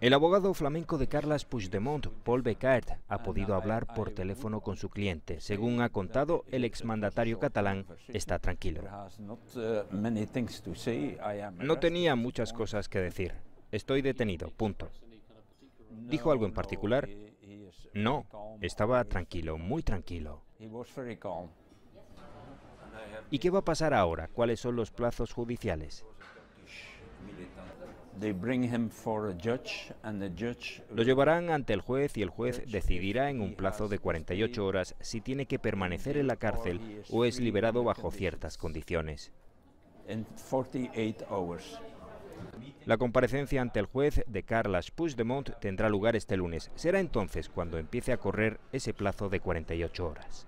El abogado flamenco de Carles Puigdemont, Paul Becart, ha podido hablar por teléfono con su cliente. Según ha contado, el exmandatario catalán está tranquilo. No tenía muchas cosas que decir. Estoy detenido, punto. ¿Dijo algo en particular? No, estaba tranquilo, muy tranquilo. ¿Y qué va a pasar ahora? ¿Cuáles son los plazos judiciales? Lo llevarán ante el juez y el juez decidirá en un plazo de 48 horas si tiene que permanecer en la cárcel o es liberado bajo ciertas condiciones. La comparecencia ante el juez de Carles Puigdemont tendrá lugar este lunes. Será entonces cuando empiece a correr ese plazo de 48 horas.